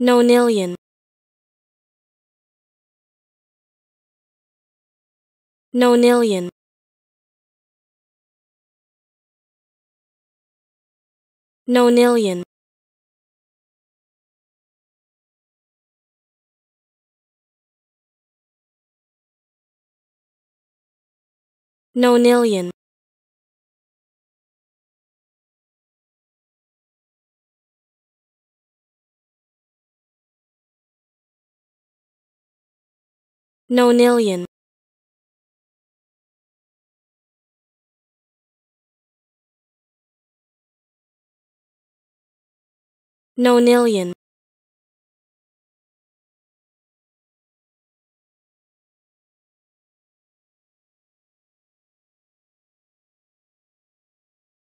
Nonillion. Nonillion. Nonillion. Nonillion. Nonillion. Nonillion.